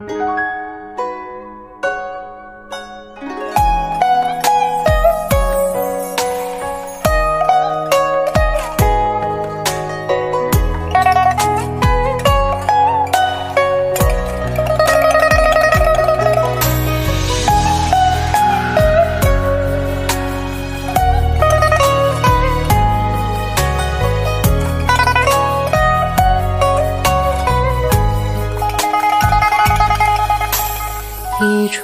一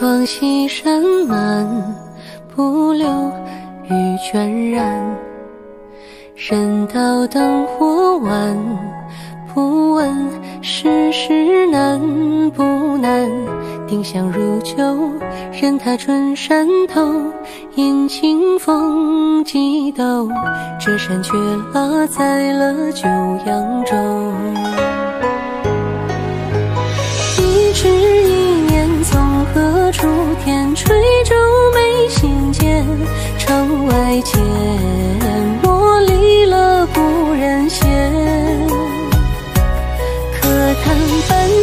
窗西山满，不留雨倦然。人道灯火晚，不问世事难不难。丁香如酒，任他春山头，饮清风几斗。折扇却落在了九扬州。一枝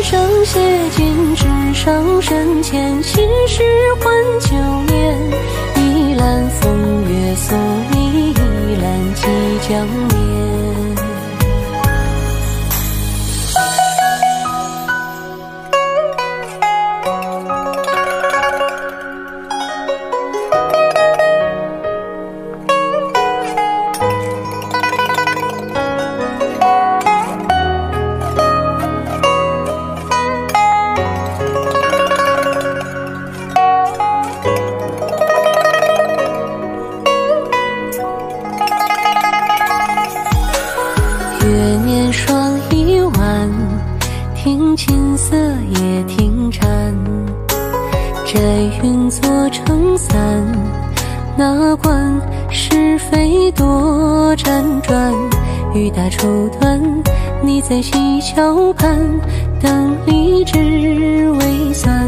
生写尽纸上深浅，心事换旧年。一揽风月送你，一揽即将云做撑伞，哪管是非多辗转。雨打绸缎，你在溪桥畔，等荔枝未散，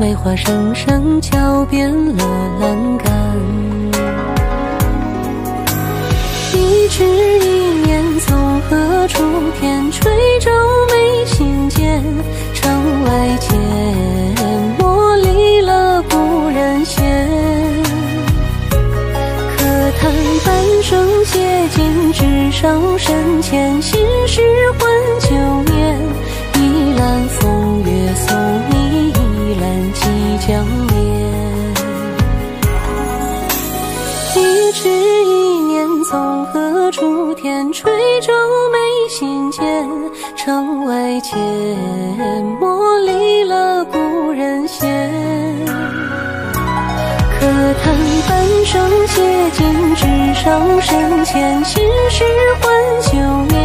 梅花声声敲遍了栏杆。一枝一念从何处？天吹皱眉心间，生写尽纸上深浅，心事换旧年。一揽风月送你，一揽即将眠。一枝一念从何处？天垂皱眉心间，城外阡陌离了故叹半生写尽纸上深浅，心事换旧年。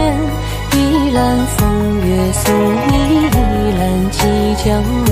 一揽风月送你，一揽即将眠。